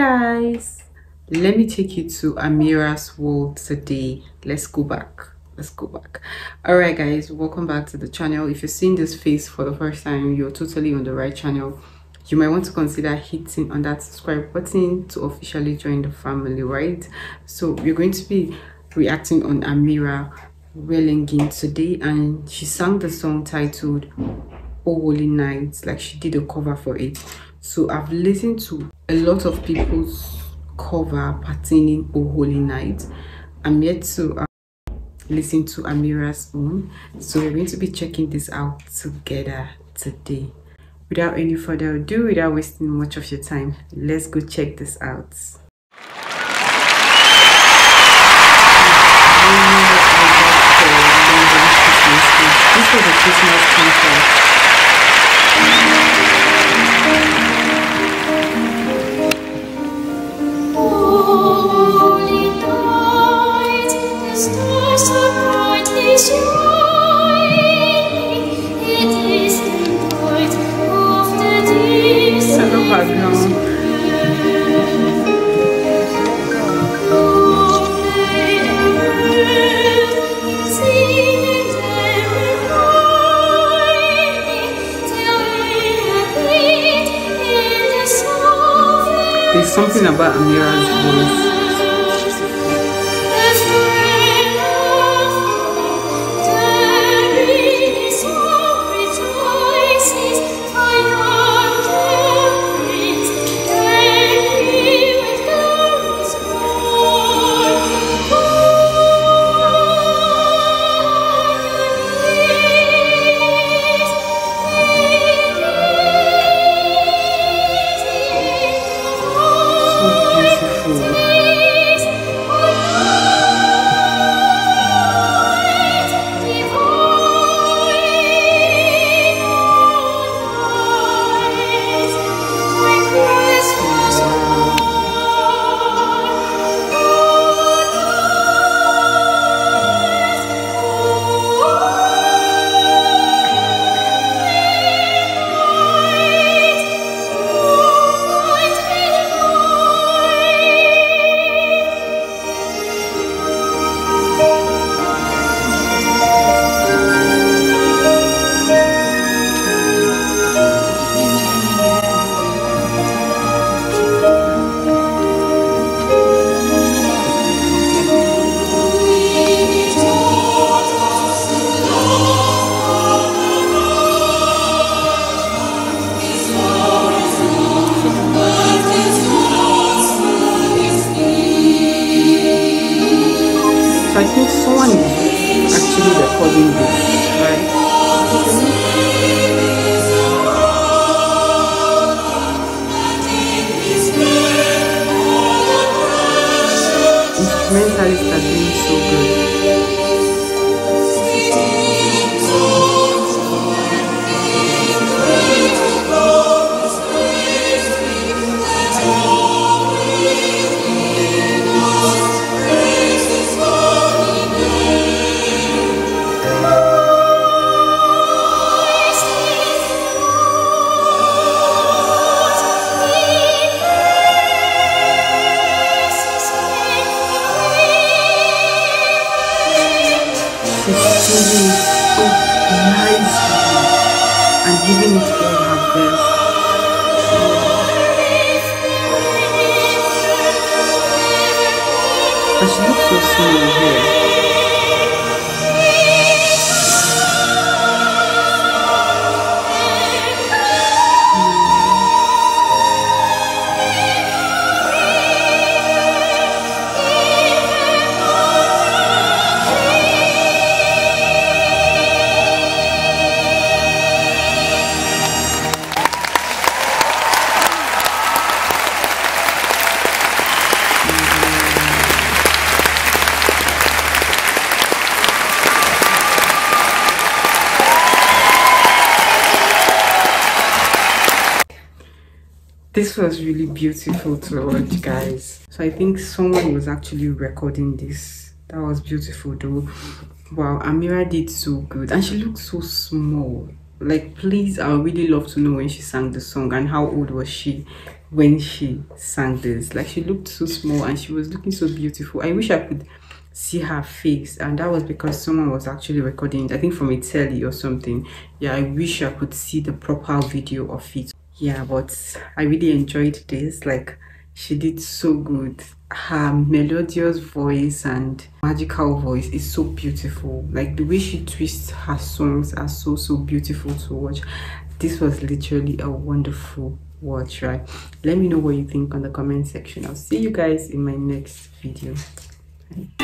guys. Let me take you to amira's world today. Let's go back. Let's go back. All right guys welcome back to the channel. If you're seeing this face for the first time you're totally on the right channel. You might want to consider hitting on that subscribe button to officially join the family right? So we're going to be reacting on amira Willighagen today and she sang the song titled oh holy night like she did a cover for it so i've listened to a lot of people's cover pertaining oh holy night. I'm yet to uh, listen to amira's own. So we're going to be checking this out together today. Without any further ado without wasting much of your time let's go check this out There's something about Amira's voice actually recording this, right? Instrumentalists are doing good. singing so nicely and giving it all her best. And she looks so small here. This was really beautiful to watch guys. So i think someone was actually recording this. That was beautiful though. Wow amira did so good. And she looked so small. Like please i would really love to know when she sang the song and how old was she when she sang this. Like she looked so small and she was looking so beautiful. I wish i could see her face. And that was because someone was actually recording i think from a telly or something. Yeah i wish i could see the proper video of it yeah but i really enjoyed this. Like she did so good. Her melodious voice and magical voice is so beautiful. Like the way she twists her songs are so so beautiful to watch. This was literally a wonderful watch right? Let me know what you think on the comment section. I'll see you guys in my next video. Bye.